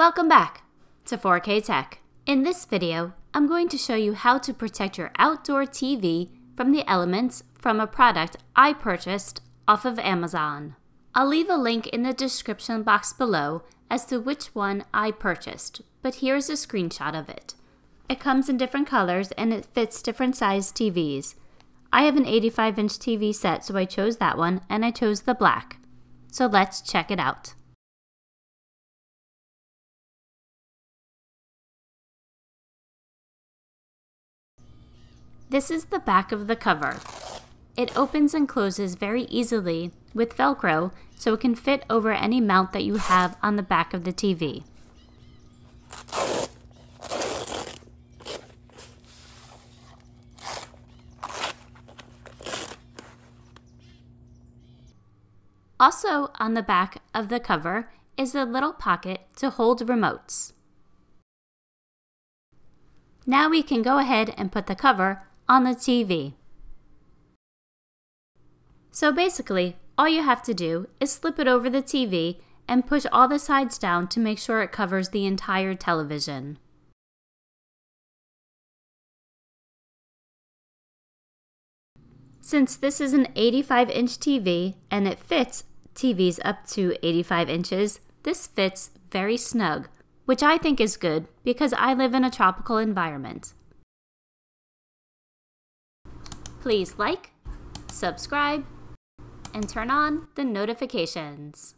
Welcome back to 4K Tech. In this video, I'm going to show you how to protect your outdoor TV from the elements from a product I purchased off of Amazon. I'll leave a link in the description box below as to which one I purchased, but here's a screenshot of it. It comes in different colors and it fits different size TVs. I have an 85 inch TV set, so I chose that one and I chose the black. So let's check it out. This is the back of the cover. It opens and closes very easily with Velcro so it can fit over any mount that you have on the back of the TV. Also on the back of the cover is a little pocket to hold remotes. Now we can go ahead and put the cover on the TV. So basically, all you have to do is slip it over the TV and push all the sides down to make sure it covers the entire television. Since this is an 85 inch TV and it fits TVs up to 85 inches, this fits very snug, which I think is good because I live in a tropical environment. Please like, subscribe, and turn on the notifications.